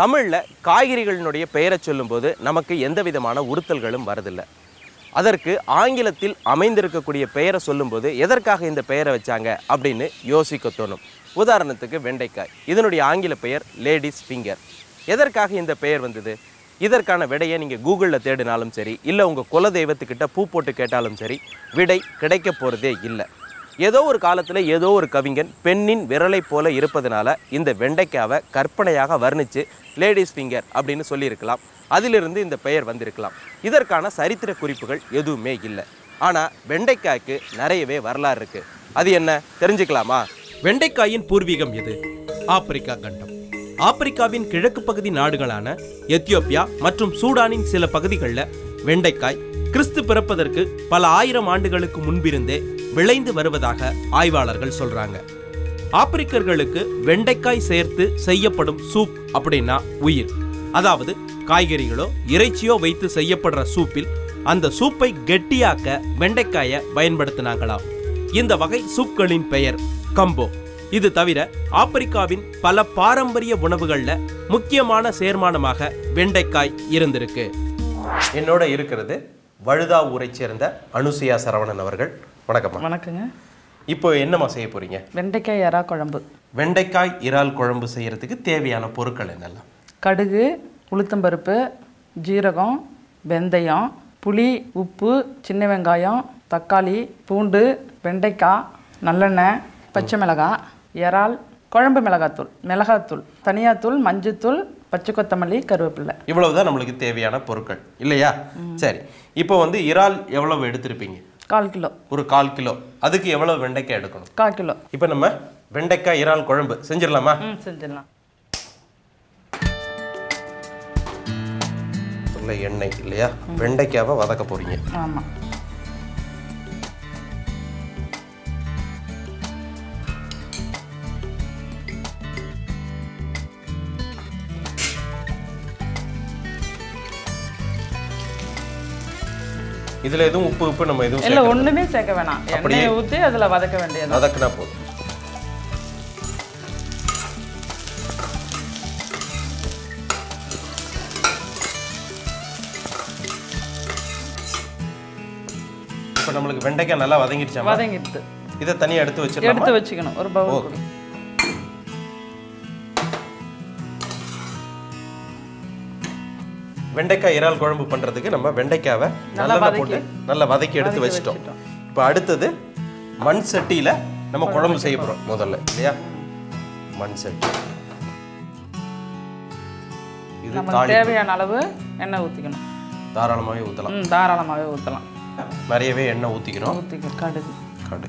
தமிழில் காய்கறிகளினுடைய பெயரை சொல்லும்போது நமக்கு எந்த விதமான உறுத்தல்களும் வரதில்லை. அதற்கு ஆங்கிலத்தில் அமைந்திருக்கக்கூடிய பெயரை சொல்லும்போது எதற்காக இந்த பெயரை வச்சாங்க அப்படின்னு யோசிக்க தோணும். உதாரணத்துக்கு வெண்டைக்காய். இதனுடைய ஆங்கில பெயர் லேடிஸ் ஃபிங்கர். எதற்காக இந்த பெயர் வந்தது? இதற்கான விடையை நீங்கள் கூகுளில் தேடினாலும் சரி இல்லை உங்கள் குலதெய்வத்துக்கிட்ட பூ போட்டு கேட்டாலும் சரி விடை கிடைக்க போகிறதே இல்லை. ஏதோ ஒரு காலத்தில் ஏதோ ஒரு கவிஞன் பெண்ணின் விரலை போல இருப்பதனால இந்த வெண்டைக்காவை கற்பனையாக வர்ணித்து லேடிஸ் ஃபிங்கர் அப்படின்னு சொல்லியிருக்கலாம். அதிலிருந்து இந்த பெயர் வந்திருக்கலாம். இதற்கான சரித்திர குறிப்புகள் எதுவுமே இல்லை. ஆனால் வெண்டைக்காய்க்கு நிறையவே வரலாறு இருக்கு. அது என்ன? தெரிஞ்சுக்கலாமா? வெண்டைக்காயின் பூர்வீகம் எது? ஆப்பிரிக்கா கண்டம். ஆப்பிரிக்காவின் கிழக்கு பகுதி நாடுகளான எத்தியோப்பியா மற்றும் சூடானின் சில பகுதிகளில் வெண்டைக்காய் கிறிஸ்து பிறப்பதற்கு பல ஆயிரம் ஆண்டுகளுக்கு முன்பிருந்தே விளைந்து வருவதாக ஆய்வாளர்கள் சொல்றாங்க. ஆப்பிரிக்கர்களுக்கு வெண்டைக்காய் சேர்த்து செய்யப்படும் சூப் அப்படின்னா உயிர். அதாவது காய்கறிகளோ இறைச்சியோ வைத்து செய்யப்படுற சூப்பில் அந்த சூப்பை கெட்டியாக்க வெண்டைக்காயை பயன்படுத்தினாங்களாம். இந்த வகை சூப்களின் பெயர் கம்போ. இது தவிர ஆப்பிரிக்காவின் பல பாரம்பரிய உணவுகள்ல முக்கியமான சேர்மானமாக வெண்டைக்காய் இருந்திருக்கு. என்னோட இருக்கிறது வழுதா ஊரை சேர்ந்த அனுசுயா சரவணன் அவர்கள். வணக்கம்மா. வணக்கங்க. இப்போ என்னம்மா செய்ய போறீங்க? வெண்டைக்காய் எறா குழம்பு. வெண்டைக்காய் இறால் குழம்பு செய்யறதுக்கு தேவையான பொருட்கள் என்னெல்லாம்? கடுகு உளுத்தம்பருப்பு ஜீரகம் வெந்தயம் புளி உப்பு சின்ன வெங்காயம் தக்காளி பூண்டு வெண்டைக்காய் நல்லெண்ணெய் பச்சை மிளகாய் இறால் குழம்பு மிளகாத்தூள் மிளகாத்தூள் தனியாத்தூள் மஞ்சத்தூள் பச்சை கொத்தமல்லி கருவேப்பிலை. இவ்வளவுதான் நம்மளுக்கு தேவையான பொருட்கள். இல்லையா? சரி. இப்போ வந்து இறால் எவ்வளவு எடுத்திருப்பீங்க? கால் கிலோ. ஒரு கால் கிலோ. அதுக்கு எவ்வளவு வெண்டைக்காய் எடுக்கணும்? கால் கிலோ. இப்போ நம்ம வெண்டைக்காய் இறால் குழம்பு செஞ்சிடலாமா? செஞ்சிடலாம். எண்ணெய் இல்லையா? வெண்டைக்காவை வதக்க போறீங்க. ஆமாம் இதுல எதுவும் உப்பு உப்பு நம்ம எதுவும் இல்லை ஒன்றுமே சேர்க்க வேணாம். அப்படியே- ஊற்றி அதில் வதக்க வேண்டியது. வதக்குனா போதும். இப்போ நம்மளுக்கு வெண்டைக்காய் நல்லா வதங்கிடுச்சாமா? வதங்கிடுது. இதை தனியா எடுத்து வச்சிடலாமா? எடுத்து வச்சுக்கணும். ஒரு பவுல் வெண்டைக்காய் இறால் குழம்பு பண்றதுக்கு நம்ம வெண்டைக்காவை நல்லா போட்டு நல்லா வதக்கி எடுத்து வச்சிட்டோம். இப்போ அடுத்தது மண் சட்டியில நம்ம குழம்பு செய்ய போறோம் முதல்ல இல்லையா? மண் சட்டி. இது தேவையான அளவு எண்ணெய் ஊற்றிக்கணும் தாராளமாகவே ஊற்றலாம் தாராளமாகவே ஊற்றலாம் நிறையவே எண்ணெய் ஊற்றிக்கணும் ஊற்றிக்க கடுகு. கடு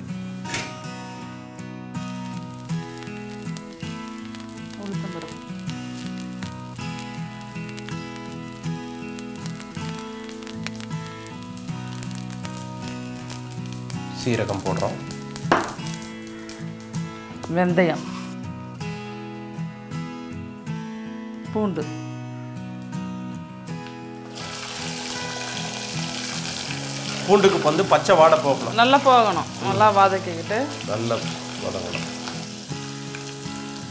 சீரகம் போடுறோம். வெந்தயம். பூண்டு. பூண்டுக்கு வந்து பச்சை வாடை போகணும் நல்லா போகணும். நல்லா வதக்கிக்கிட்டு. நல்லா வதங்கணும்.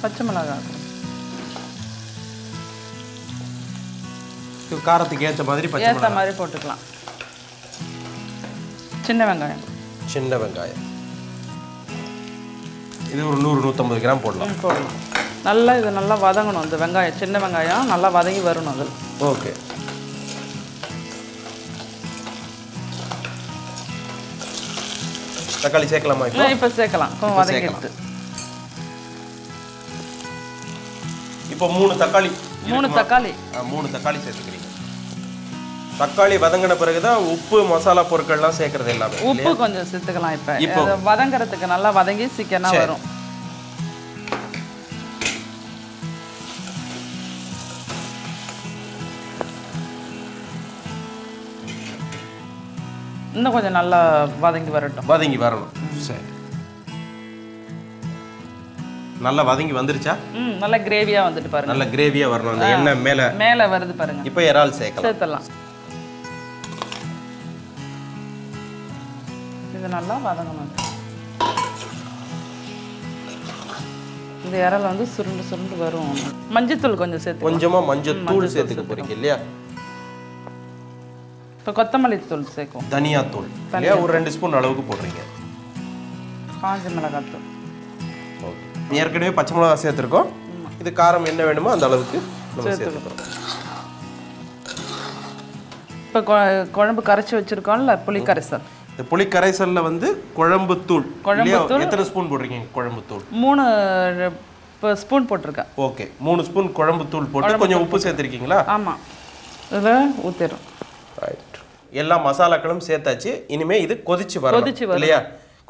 பச்சை மிளகாய். காரத்துக்கு ஏற்ற மாதிரி ஏற்ற மாதிரி போட்டுக்கலாம். சின்ன வெங்காயம். சின்ன வெங்காயம். இது ஒரு நூறு நூற்றம்பது கிராம் போடலாம். நல்லா இது நல்லா வதங்கணும் இந்த வெங்காயம் சின்ன வெங்காயம் நல்லா வதங்கி வரணும் அதில். ஓகே. தக்காளி சேர்க்கலாமா இப்போ? இப்போ சேர்க்கலாம். இப்போ இப்போ வதங்கிடுது இப்போ மூணு தக்காளி மூணு தக்காளி. மூணு தக்காளி சேர்த்துக்கிறீங்க. தக்காளி வதங்கின பிறகுதான் உப்பு மசாலா பொருட்கள்லாம் சேர்க்கறது எல்லாமே. உப்பு கொஞ்சம் சேர்த்துக்கலாம் இப்போ. இப்போ- வதங்கறதுக்கு நல்லா வதங்கி சீக்கிரம். வரும். இன்னும் கொஞ்சம் நல்லா வதங்கி வரட்டும். வதங்கி வரணும். சரி. நல்லா வதங்கி வந்துருச்சா? ம் நல்லா கிரேவியா வந்துட்டு பாருங்க. நல்ல கிரேவியா வரணும். அந்த எண்ணெய் மேல மேலே வருது பாருங்க. இப்போ இறால் சேர்க்கலாம். சேர்த்துடலாம். இது நல்லா வதங்கணும். இந்த இறல வந்து சுருண்டு சுருண்டு வரும். மஞ்சத்தூள் கொஞ்சம் சேர்த்து கொஞ்சமா மஞ்சள் தூள் சேர்த்துக்க போறீங்க இல்லையா? இப்போ கொத்தமல்லி தூள் சேர்க்கும். தனியா தூள் இல்லையா ஒரு ரெண்டு ஸ்பூன் அளவுக்கு போடுறீங்க. காஞ்ச மிளகாய் தூள். ஓகே. ஏற்கனவே பச்சை மிளகா சேர்த்துருக்கோம். இது காரம் என்ன வேணுமோ அந்த அளவுக்கு நம்ம சேர்த்துக்கிறோம். இப்போ குழம்பு கரைச்சி வச்சிருக்கோம்ல புளி கரைசல் இந்த புளி கரைசல்ல வந்து குழம்பு தூள் குழம்பு எத்தனை ஸ்பூன் போடுறீங்க குழம்பு தூள்? மூணு ஸ்பூன் போட்டிருக்கேன். ஓகே மூணு ஸ்பூன் குழம்பு தூள் போட்டு கொஞ்சம் உப்பு சேர்த்துருக்கீங்களா? ஆமாம் இதில் ஊற்றிடும் ரைட் எல்லா மசாலாக்களும் சேர்த்தாச்சு இனிமே இது கொதிச்சு வரும் கொதிச்சு இல்லையா?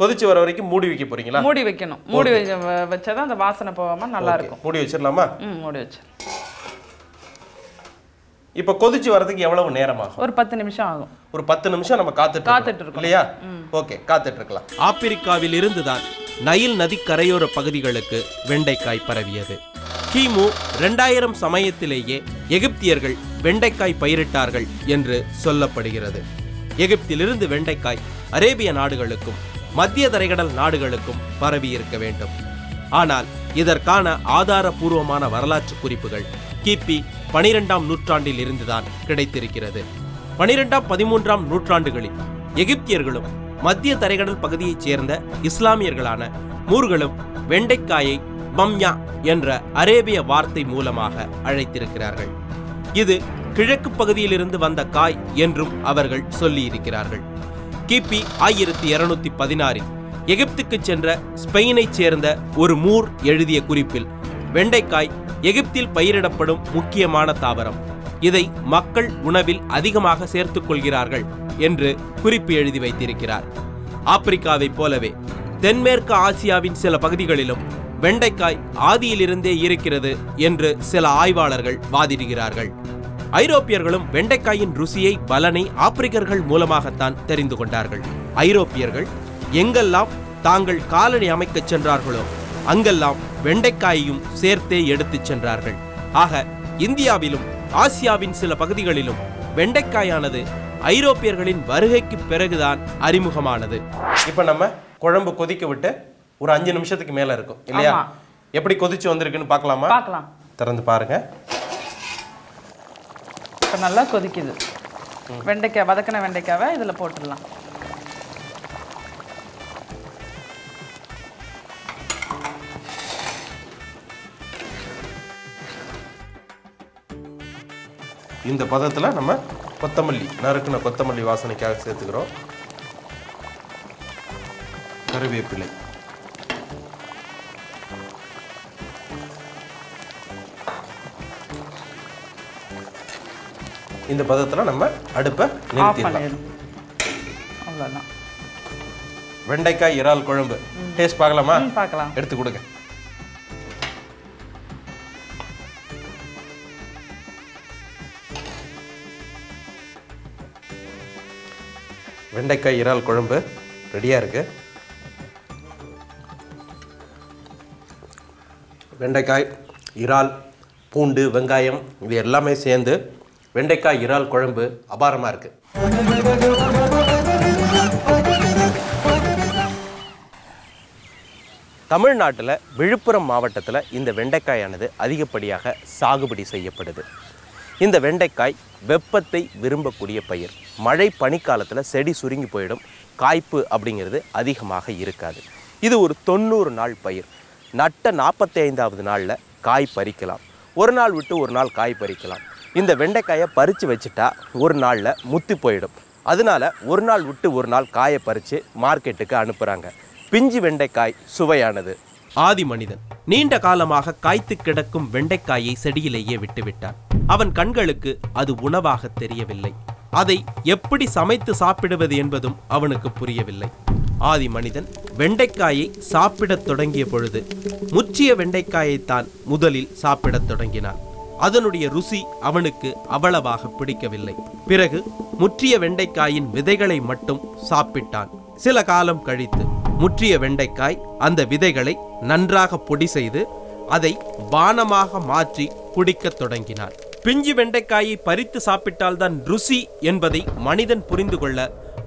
கொதிச்சு வர வரைக்கும் மூடி வைக்க போறீங்களா? மூடி வைக்கணும். மூடி வச்ச வச்சாதான் அந்த வாசனை போகாமல் நல்லா இருக்கும். மூடி வச்சிடலாமா? ம் மூடி வச்சு இப்போ கொதிச்சு வரதுக்கு எவ்வளவு நேரம் ஆகும் ஒரு பத்து நிமிஷம் ஆகும். ஒரு பத்து நிமிஷம் நம்ம காத்துட்டு காத்துட்டு இருக்கணும். இல்லையா? ஓகே காத்துட்டு இருக்கலாம். ஆப்பிரிக்காவில் இருந்துதான் நைல் நதி கரையோர பகுதிகளுக்கு வெண்டைக்காய் பரவியது. கிமு ரெண்டாயிரம் சமயத்திலேயே எகிப்தியர்கள் வெண்டைக்காய் பயிரிட்டார்கள் என்று சொல்லப்படுகிறது. எகிப்திலிருந்து வெண்டைக்காய் அரேபிய நாடுகளுக்கும் மத்திய தரைக்கடல் நாடுகளுக்கும் பரவி இருக்க வேண்டும். ஆனால் இதற்கான ஆதாரபூர்வமான வரலாற்று குறிப்புகள் கிபி பனிரெண்டாம் நூற்றாண்டில் இருந்துதான் கிடைத்திருக்கிறது. பனிரெண்டாம் பதிமூன்றாம் நூற்றாண்டுகளில் எகிப்தியர்களும் மத்திய தரைக்கடல் பகுதியைச் சேர்ந்த இஸ்லாமியர்களான மூர்களும் வெண்டைக்காயை பம்யா என்ற அரேபிய வார்த்தை மூலமாக அழைத்திருக்கிறார்கள். இது கிழக்கு பகுதியிலிருந்து வந்த காய் என்றும் அவர்கள் சொல்லியிருக்கிறார்கள். கிபி ஆயிரத்தி இருநூத்தி பதினாறில் எகிப்துக்கு சென்ற ஸ்பெயினைச் சேர்ந்த ஒரு மூர் எழுதிய குறிப்பில் வெண்டைக்காய் எகிப்தில் பயிரிடப்படும் முக்கியமான தாவரம். இதை மக்கள் உணவில் அதிகமாக சேர்த்துக் கொள்கிறார்கள் என்று குறிப்பு எழுதி வைத்திருக்கிறார். ஆப்பிரிக்காவைப் போலவே தென்மேற்கு ஆசியாவின் சில பகுதிகளிலும் வெண்டைக்காய் ஆதியிலிருந்தே இருக்கிறது என்று சில ஆய்வாளர்கள் வாதிடுகிறார்கள். ஐரோப்பியர்களும் வெண்டைக்காயின் ருசியை பலனை ஆப்பிரிக்கர்கள் மூலமாகத்தான் தெரிந்து கொண்டார்கள். ஐரோப்பியர்கள் எங்கெல்லாம் தாங்கள் காலனி அமைக்கச் சென்றார்களோ அங்கெல்லாம் வெண்டைக்காயையும் சேர்த்தே எடுத்துச் சென்றார்கள். ஆக இந்தியாவிலும் ஆசியாவின் சில பகுதிகளிலும் வெண்டைக்காயானது ஐரோப்பியர்களின் வருகைக்கு பிறகுதான் அறிமுகமானது. இப்போ நம்ம குழம்பு கொதிக்க விட்டு ஒரு அஞ்சு நிமிஷத்துக்கு மேல இருக்கும் இல்லையா. எப்படி கொதிச்சு வந்திருக்குன்னு பார்க்கலாமா? பார்க்கலாம். திறந்து பாருங்க. இப்போ நல்லா கொதிக்குது. வெண்டைக்காய் வதக்கின வெண்டைக்காவை இதில் போட்டுடலாம். இந்த பதத்துல நம்ம கொத்தமல்லி நறுக்குன கொத்தமல்லி வாசனைக்காக சேர்த்துக்கிறோம். கருவேப்பிலை. இந்த பதத்துல நம்ம அடுப்பை நிறுத்திடலாம். அவ்வளோதான் வெண்டைக்காய் இறால் குழம்பு. டேஸ்ட் பார்க்கலாமா? பார்க்கலாம். எடுத்து கொடுங்க. வெண்டைக்காய் இறால் குழம்பு ரெடியாக இருக்குது வெண்டைக்காய் இறால் பூண்டு வெங்காயம் இது எல்லாமே சேர்ந்து வெண்டைக்காய் இறால் குழம்பு அபாரமாக இருக்குது தமிழ்நாட்டில் விழுப்புரம் மாவட்டத்தில் இந்த வெண்டைக்காயானது அதிகப்படியாக சாகுபடி செய்யப்படுது. இந்த வெண்டைக்காய் வெப்பத்தை விரும்பக்கூடிய பயிர். மழை பனிக்காலத்தில் செடி சுருங்கி போயிடும். காய்ப்பு அப்படிங்கிறது அதிகமாக இருக்காது. இது ஒரு தொண்ணூறு நாள் பயிர். நட்ட நாற்பத்தி ஐந்தாவது நாளில் காய் பறிக்கலாம். ஒரு நாள் விட்டு ஒரு நாள் காய் பறிக்கலாம். இந்த வெண்டைக்காயை பறித்து வச்சுட்டா ஒரு நாளில் முத்தி போயிடும். அதனால ஒரு நாள் விட்டு ஒரு நாள் காயை பறித்து மார்க்கெட்டுக்கு அனுப்புகிறாங்க பிஞ்சு வெண்டைக்காய் சுவையானது. ஆதி மனிதன் நீண்ட காலமாக காய்த்து கிடக்கும் வெண்டைக்காயை செடியிலேயே விட்டுவிட்டான். அவன் கண்களுக்கு அது உணவாக தெரியவில்லை. அதை எப்படி சமைத்து சாப்பிடுவது என்பதும் அவனுக்கு புரியவில்லை. ஆதி மனிதன் வெண்டைக்காயை சாப்பிடத் தொடங்கிய பொழுது முற்றிய வெண்டைக்காயைத்தான் முதலில் சாப்பிடத் தொடங்கினான். அதனுடைய ருசி அவனுக்கு அவ்வளவாக பிடிக்கவில்லை. பிறகு முற்றிய வெண்டைக்காயின் விதைகளை மட்டும் சாப்பிட்டான். சில காலம் கழித்து முற்றிய வெண்டைக்காய் அந்த விதைகளை நன்றாக பொடி செய்து அதை பானமாக மாற்றி குடிக்கத் தொடங்கினார். பிஞ்சு வெண்டைக்காயை பறித்து சாப்பிட்டால்தான் ருசி என்பதை மனிதன் புரிந்து கொள்ள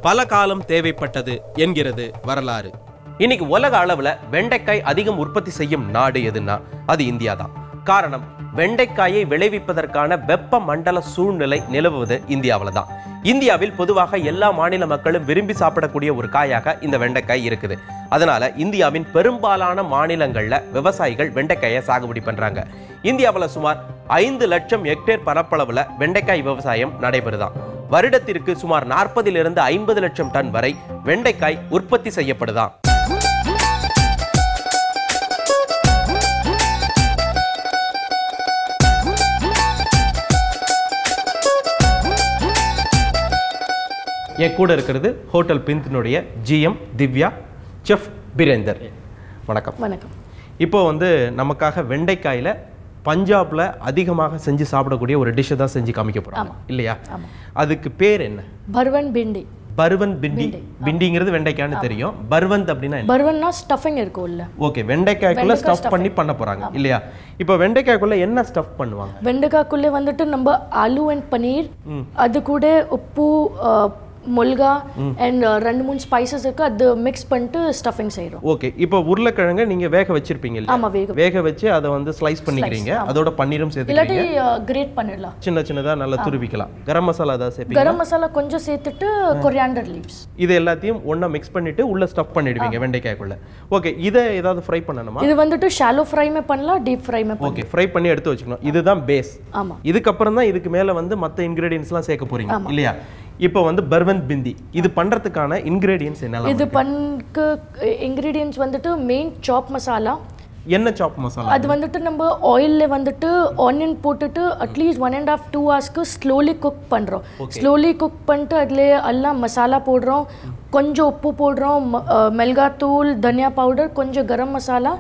பல காலம் தேவைப்பட்டது என்கிறது வரலாறு. இன்னைக்கு உலக அளவுல வெண்டைக்காய் அதிகம் உற்பத்தி செய்யும் நாடு எதுன்னா அது இந்தியா தான் காரணம் வெண்டைக்காயை விளைவிப்பதற்கான வெப்ப மண்டல சூழ்நிலை நிலவுவது இந்தியாவில் தான் இந்தியாவில் பொதுவாக எல்லா மாநில மக்களும் விரும்பி சாப்பிடக்கூடிய ஒரு காயாக இந்த வெண்டைக்காய் இருக்குது. அதனால இந்தியாவின் பெரும்பாலான மாநிலங்களில் விவசாயிகள் வெண்டைக்காயை சாகுபடி பண்ணுறாங்க இந்தியாவில் சுமார் ஐந்து லட்சம் ஹெக்டேர் பரப்பளவில் வெண்டைக்காய் விவசாயம் நடைபெறுதான். வருடத்திற்கு சுமார் நாற்பதிலிருந்து ஐம்பது லட்சம் டன் வரை வெண்டைக்காய் உற்பத்தி செய்யப்படுதாம் என் கூட இருக்கிறது ஹோட்டல் பிந்தினுடைய ஜிஎம் திவ்யா செஃப் பிரேந்தர். வணக்கம். வணக்கம். இப்போ வந்து நமக்காக வெண்டைக்காயில பஞ்சாப்ல அதிகமாக செஞ்சு சாப்பிடக்கூடிய ஒரு டிஷ்ஷை தான் செஞ்சு காமிக்க போறாங்க. இல்லையா? அதுக்கு பேர் என்ன? பர்வன் பிண்டி. பர்வன் பிண்டி. பிண்டிங்கிறது வெண்டைக்காய்னு தெரியும். பர்வந்த் அப்படின்னா பர்வன்னா ஸ்டஃபிங் இருக்கும்ல. ஓகே வெண்டைக்காய்க்குள்ள ஸ்டஃப் பண்ணி பண்ண போறாங்க. இல்லையா? இப்போ வெண்டைக்காய்க்குள்ள என்ன ஸ்டஃப் பண்ணுவாங்க? வெண்டைக்காய்க்குள்ளே வந்துட்டு நம்ம ஆலு அண்ட் பன்னீர் அது கூட உப்பு முல்கா அண்ட் ரெண்டு மூணு ஸ்பைசஸ் இருக்கு. அது மிக்ஸ் பண்ணிட்டு ஸ்டஃபிங் செய்கிறோம் ஓகே இப்போ உருளைக்கிழங்க நீங்க வேக வச்சிருப்பீங்க இல்லையா? ஆமா வேக வேக வச்சு அதை வந்து ஸ்லைஸ் பண்ணிக்கிறீங்க. அதோட பன்னீரும் சேர்த்துக்கிறீங்க. இல்லாட்டி கிரேட் பண்ணிடலாம். சின்ன சின்னதா நல்லா துருவிக்கலாம். கரம் மசாலா ஏதாவது சேர்ப்பீங்க கரம் மசாலா கொஞ்சம் சேர்த்துட்டு கொரியாண்டர் லீவ்ஸ் இது எல்லாத்தையும் ஒண்ணா மிக்ஸ் பண்ணிட்டு உள்ள ஸ்டஃப் பண்ணிடுவீங்க வெண்டைக்காய்க்குள்ள. ஓகே இதை ஏதாவது ஃப்ரை பண்ணணுமா? இது வந்துட்டு ஷாலோ ஃப்ரைமே பண்ணலாம் டீப் ஃப்ரைமே ஓகே ஃப்ரை பண்ணி எடுத்து வச்சுக்கணும். இதுதான் பேஸ் ஆமா. இதுக்கப்புறம் தான் இதுக்கு மேல வந்து மற்ற இன்கிரீடியன்ஸ்லாம் சேர்க்க போறீங்க இல்லையா? இப்போ வந்து பர்வந்த் பிந்தி. இது பண்றதுக்கான இன்கிரீடியன்ஸ் என்னெல்லாம் இது பண்ணக்கு இன்க்ரீடியன்ஸ் வந்துட்டு மெயின் சாப் மசாலா என்ன சாப் மசாலா அது வந்துட்டு நம்ம ஆயிலில் வந்துட்டு ஆனியன் போட்டுட்டு atleast one and half two ஹவர்ஸ்க்கு ஸ்லோலி குக் பண்ணுறோம் ஸ்லோலி குக் பண்ணிட்டு அதில் எல்லாம் மசாலா போடுறோம். கொஞ்சம் உப்பு போடுறோம் ம- அஹ் மிளகாத்தூள் தனியா பவுடர் கொஞ்சம் garam masala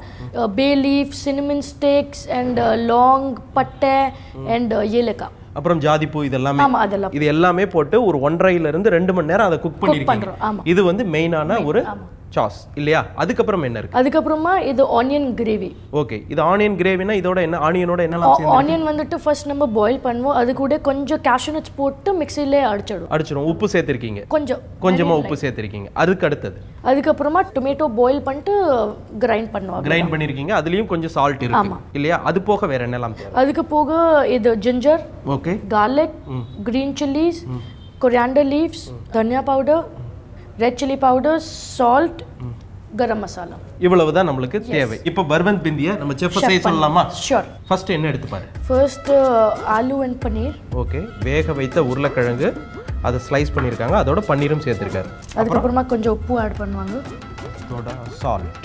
bay leaf cinnamon sticks and long பட்டை அண்ட் ஏலக்காய். அப்புறம் ஜாதிப்பூ இதெல்லாமே இது எல்லாமே போட்டு ஒரு ஒன்றரைல இருந்து ரெண்டு மணி நேரம் அதை குக் பண்ணிருக்கீங்க. இது வந்து மெயினான ஒரு சாஸ் இல்லையா? அதுக்கப்புறம் என்ன இருக்கு? அதுக்கப்புறமா இது ஆனியன் கிரேவி ஓகே இது ஆனியன் கிரேவினா இதோட என்ன ஆனியனோட என்னலாம் ஆனியன் வந்துட்டு ஃபர்ஸ்ட் நம்ம பாயில் பண்ணுவோம். அது கூட கொஞ்சம் cashew nuts போட்டு மிக்சியிலே அடிச்சிடும் அடிச்சிடும் உப்பு சேர்த்திருக்கீங்க. கொஞ்சம். கொஞ்சமா உப்பு சேர்த்திருக்கீங்க. அதுக்கு அடுத்தது? அதுக்கப்புறமா டொமேட்டோ பாயில் பண்ணிட்டு கிரைண்ட் பண்ணுவாங்க கிரைண்ட் பண்ணிருக்கீங்க. அதுலயும் கொஞ்சம் சால்ட் இருக்கு. இல்லையா? அது போக வேற என்னலாம் தேவை? அதுக்கு போக இது ginger okay garlic green chilies coriander leaves தனியா powder red chilli powder salt garam masala இவ்வளவுதான் நம்மளுக்கு தேவை. இப்போ பர்வந்த் பிந்திய நம்ம செஃப் செய்ய சொல்லலாமா? ஷூர் ஃபர்ஸ்ட் என்ன எடுத்துப்பாரு first aloo and paneer. Okay வேக வைத்த உருளைக்கிழங்கு. அதை ஸ்லைஸ் பண்ணியிருக்காங்க. அதோட பன்னீரும் சேர்த்திருக்காரு. அதுக்கப்புறமா கொஞ்சம் உப்பு ஆட் பண்ணுவாங்க. அதோட சால்ட்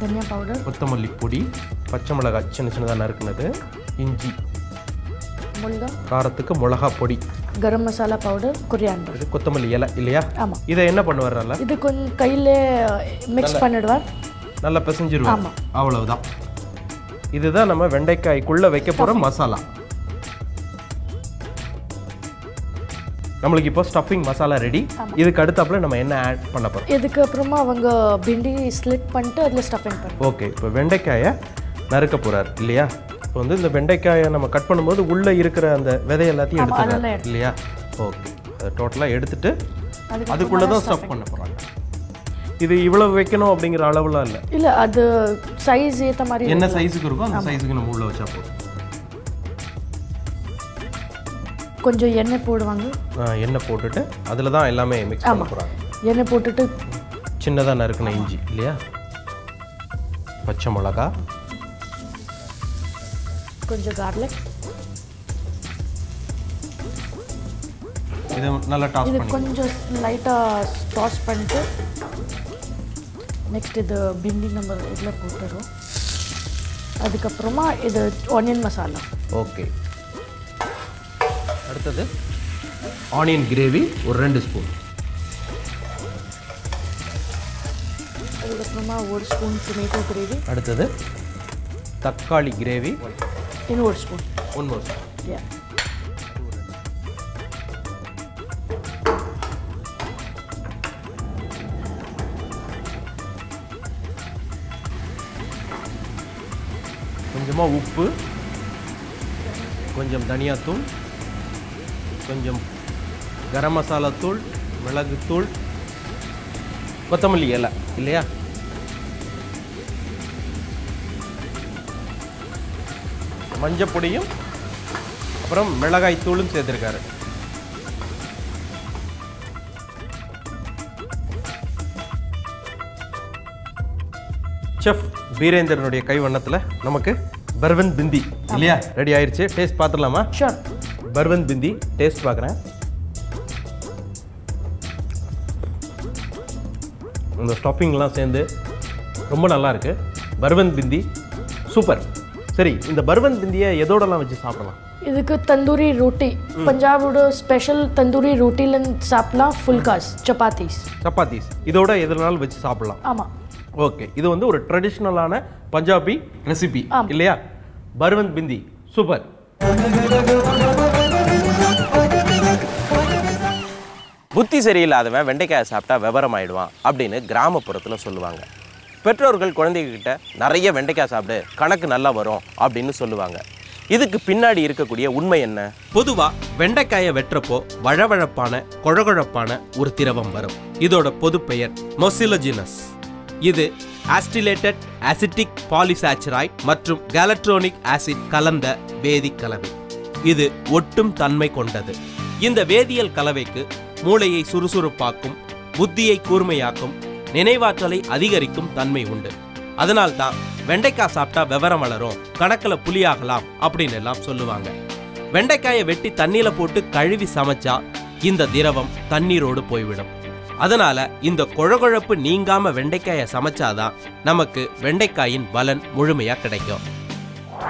தனியா பவுடர் கொத்தமல்லி பொடி. பச்சை மிளகாய் சின்ன சின்னதாக நறுக்குனது. இஞ்சி. மிளகா காரத்துக்கு மிளகா பொடி. கரம் மசாலா பவுடர் கொரியாண்டர் இது கொத்தமல்லி இலை இல்லையா? ஆமா. இதை என்ன பண்ணுவார் நல்லா இது கொஞ்சம் கையில் மிக்ஸ் பண்ணிடுவார். நல்லா பிசைஞ்சிருவார். அவ்வளவுதான். இதுதான் நம்ம வெண்டைக்காய்க்குள்ள வைக்க போற மசாலா. நம்மளுக்கு இப்போ ஸ்டஃபிங் மசாலா ரெடி இதுக்கு அடுத்தாப்புல நம்ம என்ன ஆட் பண்ண போறோம்? இதுக்கு அப்புறமா அவங்க பிண்டி ஸ்லிட் பண்ணிட்டு அதில் ஸ்டஃபிங் பண்ணுவோம் ஓகே இப்போ வெண்டைக்காயை நறுக்க போறார் இல்லையா? இப்போ வந்து இந்த வெண்டைக்காயை நம்ம கட் பண்ணும்போது உள்ள இருக்கிற அந்த விதை எல்லாத்தையும் எடுத்துக்கிறார் அதெல்லாம் இல்லையா? ஓகே. அதை டோட்டலாக எடுத்துட்டு அதுக்கு அதுக்குள்ளே தான் ஸ்டஃப் பண்ண போறாங்க. இது இவ்வளவு வைக்கணும் அப்படிங்கிற அளவுலாம் இல்லை. இல்லை அது சைஸ் ஏற்ற மாதிரி என்ன சைஸுக்கு இருக்கோ அந்த சைஸுக்கு நம்ம உள்ள வச்சா போதும். கொஞ்சம் எண்ணெய் போடுவாங்க. எண்ணெய் போட்டுட்டு அதில் தான் எல்லாமே மிக்ஸ் பண்ண போகிறாங்க எண்ணெய் போட்டுட்டு சின்னதாக நறுக்கின இஞ்சி இல்லையா? பச்சை மிளகா கொஞ்சம் கார்லிக் இதை நல்லா டாஸ் இது கொஞ்சம் லைட்டாக டாஸ் பண்ணிட்டு நெக்ஸ்ட் இது பிண்டி நம்ம இதில் போட்டுடுறோம் அதுக்கப்புறமா இது ஆனியன் மசாலா ஓகே அடுத்தது ஆனியன் கிரேவி ஒரு ரெண்டு ஸ்பூன் அதுக்கப்புறமா ஒரு ஸ்பூன் டொமேட்டோ கிரேவி அடுத்தது தக்காளி கிரேவி ஒரு ஸ்பூன் ஒன் மோர் யா கொஞ்சமாக உப்பு கொஞ்சம் தனியாத்தூள் கொஞ்சம் கரம் மசாலா தூள் மிளகுத்தூள் கொத்தமல்லி இலை இல்லையா? மஞ்சள் பொடியும் அப்புறம் மிளகாய் தூளும் சேர்த்துருக்காரு. செஃப் வீரேந்திரனுடைய கைவண்ணத்தில் நமக்கு பர்வன் பிந்தி இல்லையா? ரெடி ஆயிருச்சு. டேஸ்ட் பார்த்துடலாமா? ஷோர் பர்வன் பிந்தி டேஸ்ட் பார்க்குறேன். இந்த ஸ்டஃபிங்லாம் சேர்ந்து ரொம்ப நல்லா இருக்கு. பர்வன் பிந்தி சூப்பர் சரி இந்த பர்வன் பிந்தியை எதோடலாம் வச்சு சாப்பிடலாம்? இதுக்கு தந்தூரி ரோட்டி. பஞ்சாபோட ஸ்பெஷல் தந்தூரி ரோட்டிலன்னு சாப்பிடலாம் ஃபுல்காஸ் சப்பாத்திஸ் சப்பாத்திஸ் இதோட எதுனாலும் வச்சு சாப்பிடலாம். ஆமாம் ஓகே இது வந்து ஒரு ட்ரெடிஷ்னலான பஞ்சாபி ரெசிபி. இல்லையா? பர்வன் பிந்தி சூப்பர் புத்தி சரியில்லாதவன் வெண்டைக்காயை சாப்பிட்டா விவரம் ஆயிடுவான் அப்படின்னு கிராமப்புறத்தில் சொல்லுவாங்க. பெற்றோர்கள் குழந்தைகிட்ட நிறைய வெண்டைக்காய் சாப்பிடு கணக்கு நல்லா வரும் அப்படின்னு சொல்லுவாங்க. இதுக்கு பின்னாடி இருக்கக்கூடிய உண்மை என்ன? பொதுவா வெண்டைக்காயை வெட்டுறப்போ வழவழப்பான கொழகொழப்பான ஒரு திரவம் வரும். இதோட பொது பெயர் மொசிலோஜினஸ். இது ஆஸ்டிலேட்டட் அசிட்டிக் பாலிசாச்சராய்ட் மற்றும் கேலக்ட்ரானிக் ஆசிட் கலந்த வேதி கலவை. இது ஒட்டும் தன்மை கொண்டது. இந்த வேதியியல் கலவைக்கு மூளையை சுறுசுறுப்பாக்கும் புத்தியை கூர்மையாக்கும் நினைவாற்றலை அதிகரிக்கும் தன்மை உண்டு. அதனால்தான் வெண்டைக்காய் சாப்பிட்டா விவரம் வளரும் கணக்கில் புளியாகலாம் அப்படின்னு எல்லாம் சொல்லுவாங்க. வெண்டைக்காயை வெட்டி தண்ணியில போட்டு கழுவி சமைச்சா இந்த திரவம் தண்ணீரோடு போய்விடும். அதனால இந்த குழகுழப்பு நீங்காம வெண்டைக்காயை சமைச்சாதான் நமக்கு வெண்டைக்காயின் பலன் முழுமையா கிடைக்கும்.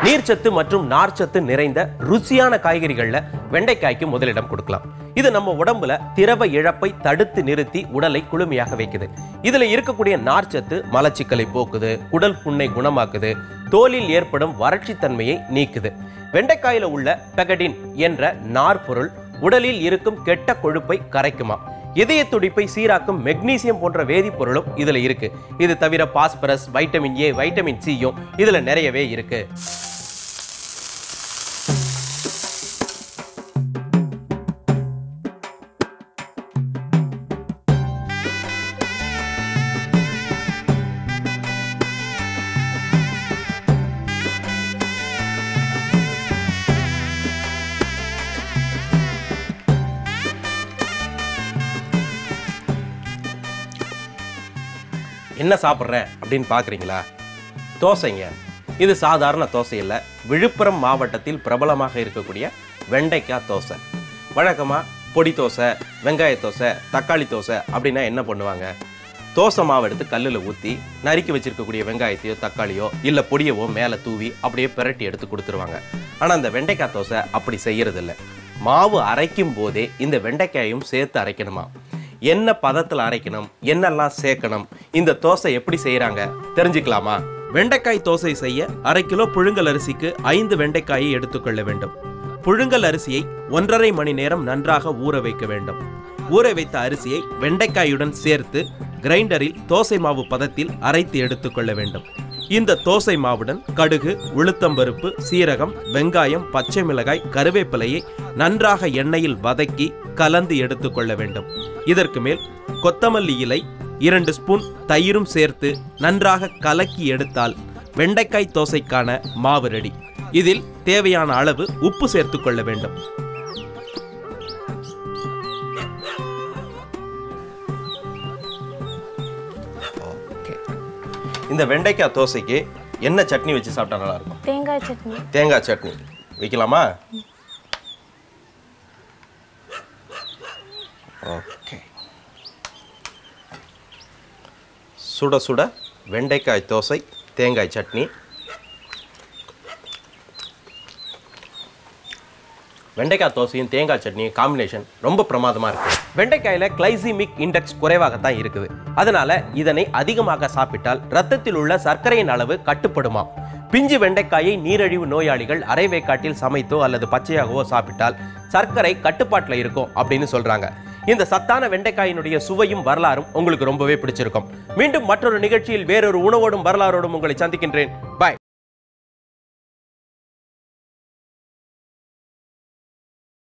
நீர்ச்சத்து மற்றும் நார்ச்சத்து நிறைந்த ருசியான காய்கறிகள்ல வெண்டைக்காய்க்கு முதலிடம் கொடுக்கலாம். இது நம்ம உடம்புல திரவ இழப்பை தடுத்து நிறுத்தி உடலை குளுமையாக வைக்குது. இதுல இருக்கக்கூடிய நார்ச்சத்து மலச்சிக்கலை போக்குது குடல் புண்ணை குணமாக்குது தோலில் ஏற்படும் வறட்சித்தன்மையை நீக்குது. வெண்டைக்காயில உள்ள பெகடின் என்ற நார்பொருள் உடலில் இருக்கும் கெட்ட கொழுப்பை கரைக்குமா. இதய துடிப்பை சீராக்கும் மெக்னீசியம் போன்ற வேதிப்பொருளும் இதுல இருக்கு. இது தவிர பாஸ்பரஸ் வைட்டமின் ஏ வைட்டமின் சியும் இதுல நிறையவே இருக்கு. என்ன சாப்பிட்றேன் அப்படின்னு பார்க்குறீங்களா? தோசைங்க. இது சாதாரண தோசை இல்லை. விழுப்புரம் மாவட்டத்தில் பிரபலமாக இருக்கக்கூடிய வெண்டைக்காய் தோசை. வழக்கமாக பொடி தோசை வெங்காய தோசை தக்காளி தோசை அப்படின்னா என்ன பண்ணுவாங்க? தோசை மாவு எடுத்து கல்லில் ஊற்றி நறுக்கி வச்சிருக்கக்கூடிய வெங்காயத்தையோ தக்காளியோ இல்லை பொடியவோ மேலே தூவி அப்படியே பிரட்டி எடுத்து கொடுத்துருவாங்க. ஆனால் அந்த வெண்டைக்காய் தோசை அப்படி செய்கிறதில்ல மாவு அரைக்கும் போதே இந்த வெண்டைக்காயும் சேர்த்து அரைக்கணுமா? என்ன பதத்தில் அரைக்கணும் என்னெல்லாம் சேர்க்கணும் இந்த தோசை எப்படி செய்கிறாங்க தெரிஞ்சுக்கலாமா? வெண்டைக்காய் தோசை செய்ய அரை கிலோ புழுங்கல் அரிசிக்கு ஐந்து வெண்டைக்காயை எடுத்துக்கொள்ள வேண்டும். புழுங்கல் அரிசியை ஒன்றரை மணி நேரம் நன்றாக ஊற வைக்க வேண்டும். ஊற வைத்த அரிசியை வெண்டைக்காயுடன் சேர்த்து கிரைண்டரில் தோசை மாவு பதத்தில் அரைத்து எடுத்துக்கொள்ள வேண்டும். இந்த தோசை மாவுடன் கடுகு உளுத்தம்பருப்பு சீரகம் வெங்காயம் பச்சை மிளகாய் கருவேப்பிலையை நன்றாக எண்ணெயில் வதக்கி கலந்து எடுத்துக்கொள்ள வேண்டும். இதற்கு மேல் கொத்தமல்லி இலை இரண்டு ஸ்பூன் தயிரும் சேர்த்து நன்றாக கலக்கி எடுத்தால் வெண்டைக்காய் தோசைக்கான மாவு ரெடி. இதில் தேவையான அளவு உப்பு சேர்த்து கொள்ள வேண்டும். இந்த வெண்டைக்காய் தோசைக்கு என்ன சட்னி வச்சு சாப்பிட்டா நல்லா இருக்கும் தேங்காய் சட்னி. தேங்காய் சட்னி. வைக்கலாமா? ஓகே. சுட சுட வெண்டைக்காய் தோசை தேங்காய் சட்னி. வெண்டைக்காய் தோசையும் தேங்காய் சட்னியும் காம்பினேஷன் ரொம்ப பிரமாதமாக இருக்கு. வெண்டைக்காயில் கிளைசிமிக் இண்டெக்ஸ் குறைவாகத்தான் இருக்குது. அதனால இதனை அதிகமாக சாப்பிட்டால் ரத்தத்தில் உள்ள சர்க்கரையின் அளவு கட்டுப்படுமா? பிஞ்சு வெண்டைக்காயை நீரழிவு நோயாளிகள் அரைவேக்காட்டில் சமைத்தோ அல்லது பச்சையாகவோ சாப்பிட்டால் சர்க்கரை கட்டுப்பாட்டில் இருக்கும் அப்படின்னு சொல்றாங்க. இந்த சத்தான வெண்டைக்காயினுடைய சுவையும் வரலாறும் உங்களுக்கு ரொம்பவே பிடிச்சிருக்கும். மீண்டும் மற்றொரு நிகழ்ச்சியில் வேறொரு உணவோடும் வரலாறோடும் உங்களை சந்திக்கின்றேன். பாய்